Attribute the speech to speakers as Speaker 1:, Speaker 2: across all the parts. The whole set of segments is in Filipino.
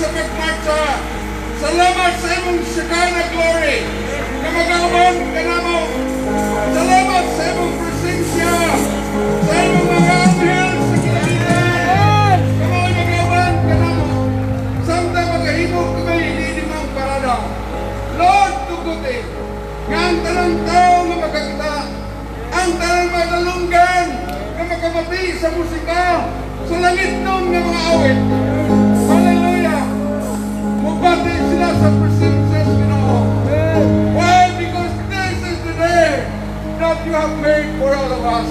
Speaker 1: sa pagmarcha. Salamat sa imong Shekinah glory. Na mag-awan ka na mo. Salamat sa imong presensya. Sa imong mga anghel sa kinabitan. Kamo mag-awan ka na mo. Samtang magahimog kami, hindi mong parada. Lord, tuguti. Nga ang talang tao nga magkakita. Ang talang madalunggan nga makamati sa musika. Sa langit nung mga awit. Why? Because this is the day that you have made for all of us.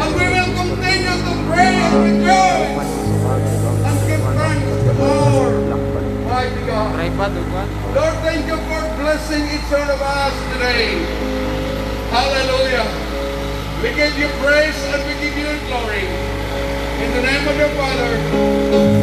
Speaker 1: And we will continue to pray and rejoice and give thanks God. Lord, thank you for blessing each one of us today. Hallelujah. We give you praise and we give you glory. In the name of the Father,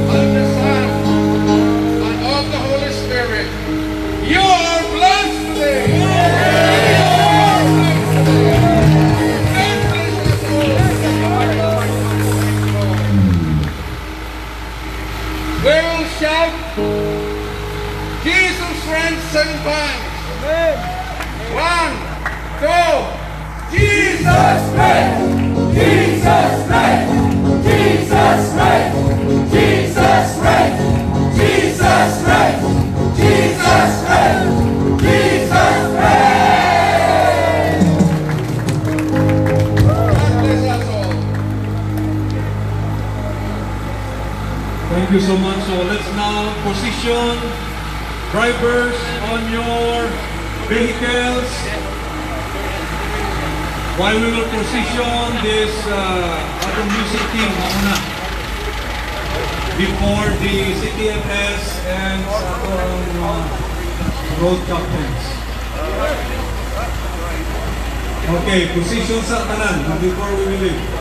Speaker 2: position drivers on your vehicles while we will position this uh, other music team muna before the CTFS and sa atong uh, road captains. Okay, position sa tanan before we leave.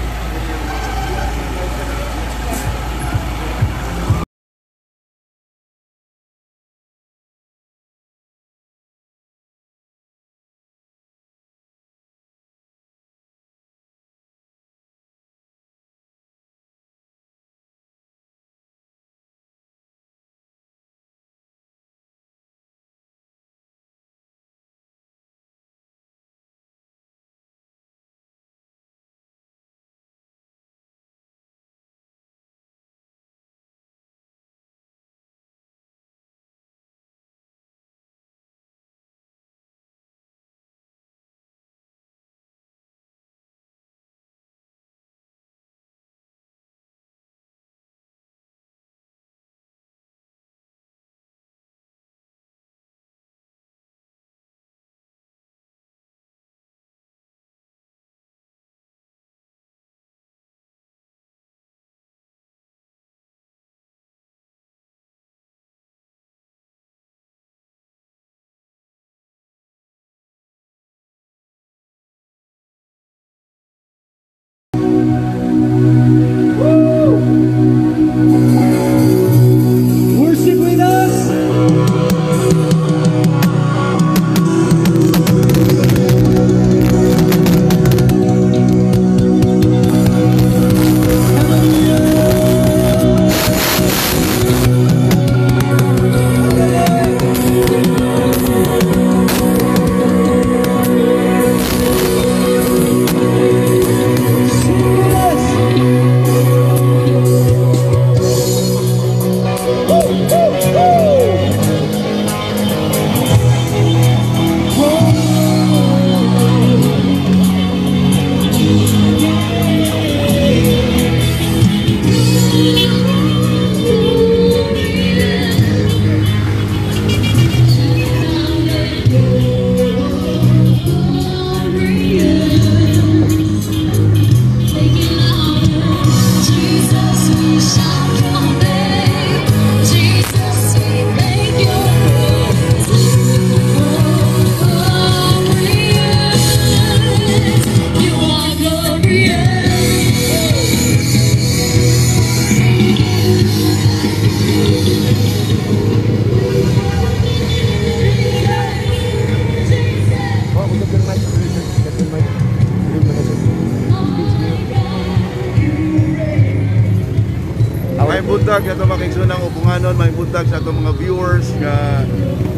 Speaker 3: Buntag ato mga kaigsunan upunganon may buntag sa atong mga viewers nga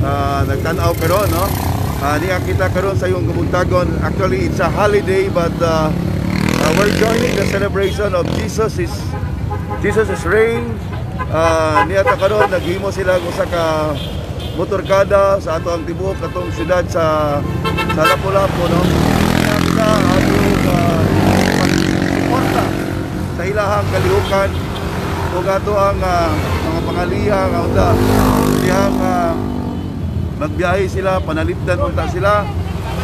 Speaker 3: uh, nagtan-aw karon no. Uh, niya kita karon sa iyong kabuntagon. Actually it's a holiday but uh, uh, we're joining the celebration of Jesus is Jesus is reign. Uh, niya ta karon naghimo sila usa ka motorkada sa ato ang tibuok atong syudad sa sa Lapu-Lapu no. Kita ato uh, sa ilahang kalihukan ato ang ah, mga pangaliha nga dihang ah, magbiyahe sila panalipdan unta sila.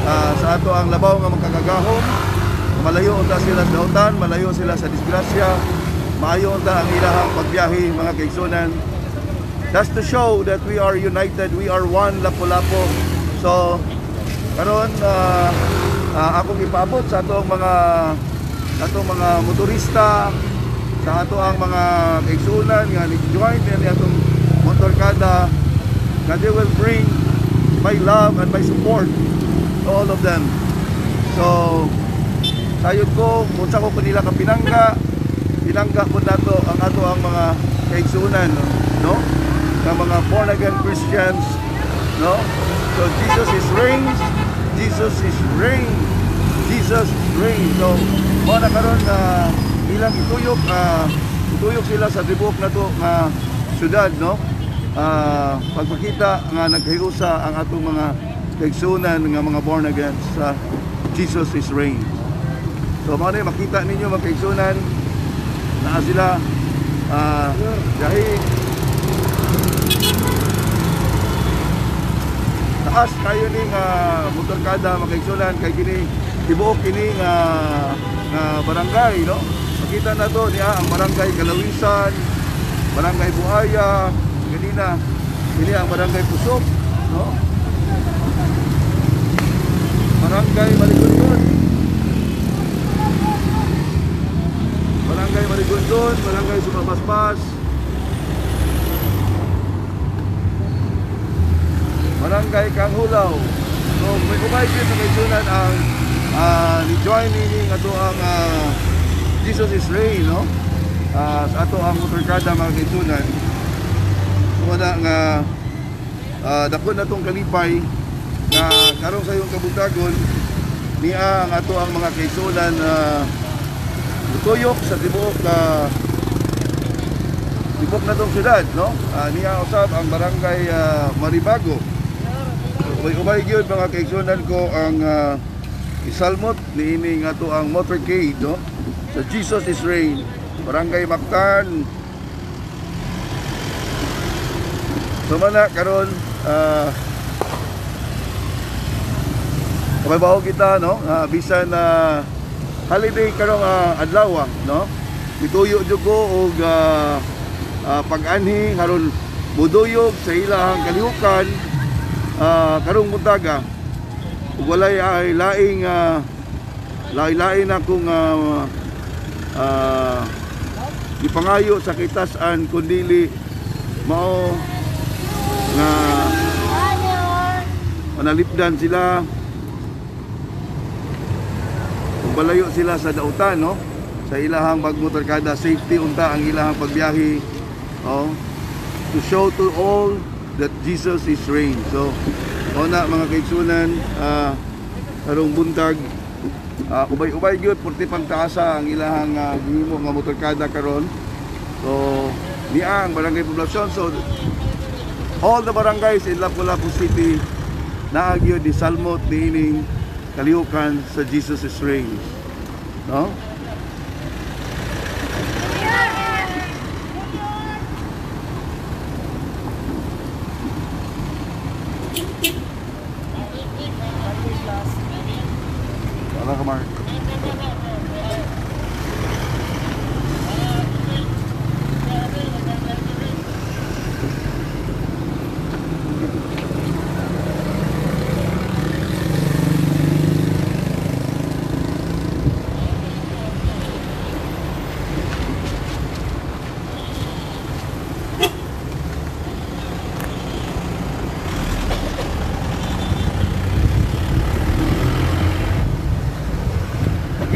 Speaker 3: Ah, sa ato ang labaw nga magkakagahom malayo unta sila sa dautan malayo sila sa disgrasya. Maayo unta ang ilahang pagbiyahe mga kaigsunan. That's to show that we are united, we are one Lapu-Lapu. So, karon uh, uh, akong ipaabot sa atong mga atong mga motorista sa ato ang mga kaigsunan nga ni-join ni atong motorkada nga they will bring my love and my support to all of them. So, sayod ko, kung sa ko kanila ka pinangga, pinangga po nato ang ato ang mga kaigsunan, no? Ng mga born again Christians, no? So, Jesus is reigns, Jesus is reign, Jesus reign. So, mo na karon na ilang ituyok, ah, ituyok sila sa tibok na to nga syudad, no? Ah, pagpakita nga naghiusa ang atong mga kaigsunan nga mga born again sa Jesus is reign. So mao makita ninyo mga kaigsunan na sila ah dahil taas kayo ni nga motorkada mga kaigsunan kay kini tibuok kini nga nga barangay no. Makita na to niya ang barangay Kalawisan, barangay Buhaya, ganina. Ini ang barangay Pusok, no? Barangay Maligundon. Barangay Maligundon, Barangay Sumapaspas. Barangay Kanghulaw. So, may kumay din sa kaisunan ang uh, ni ato ang ah, Jesus is Reign, no? Sa ato ang motorkada mga kaisunan. Wala nga uh, dako na tong kalipay na karong sa iyong kabutagon niya ang ato ang mga kaisunan na tuyok sa tibuok na tibuok na tong syudad no Ah, niya usab ang barangay ah, Maribago ubay-ubay gyud mga kaigsunan ko ang ah, isalmot niini nga to ang motorcade no sa Jesus is reign. Barangay Mactan So mana karon ah Kabaybaw kita no? Uh, bisan na holiday karong uh, adlaw ah, no? Mituyo jud ko og ah, ah, pag-anhi karon buduyog sa ilahang kalihukan ah, karong buntaga ug walay ay laing uh, lain-lain akong uh, uh, ipangayo sa kitasan kundili mao nga manalipdan sila. Balayo sila sa dautan no? Sa ilahang pagmotorkada safety unta ang ilahang pagbiyahe oh to show to all that Jesus is reign. So o na mga kaigsunan ah karong buntag ah, ubay-ubay gyud purti pang ang ilahang uh, gihimo nga motorkada karon so niya ang barangay poblasyon so all the barangays in Lapu-Lapu City naagyo di salmot niining kalihukan sa Jesus is reign. No? Wala ka, Mark.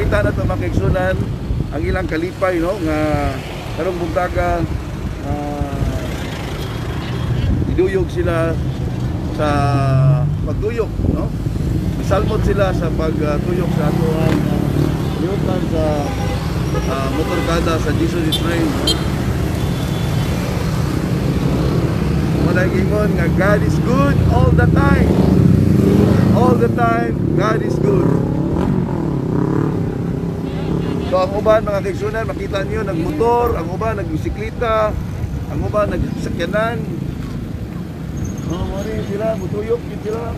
Speaker 3: Makita na ito mga kaigsunan ang ilang kalipay no nga karong buntaga ah, iduyog sila sa pagtuyok, no? Isalmot sila sa pagtuyok sa ato ang uh, sa ah, motorkada sa Jesus is Reign, no? Managingon nga God is good all the time. All the time, God is good. So ang uban mga kaigsunan, makita niyo nagmotor, ang uban nagbisikleta, ang uban nagsakyanan. Oh, mo rin sila, mutuyok yun sila.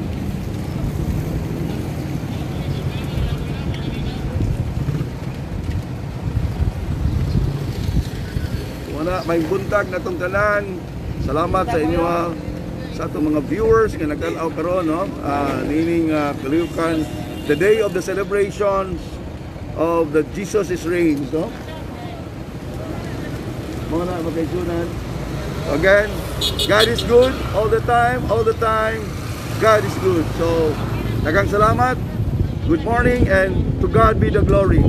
Speaker 3: Wala, may buntag na tong tanan. Salamat sa inyo. Sa atong mga viewers nga nagtanaw karon no. Ah, nining uh, kaliukan the day of the celebrations of the Jesus is reigns, no? Mga na magkaisunan. Again, God is good all the time, all the time. God is good. So, dagang salamat. Good morning and to God be the glory.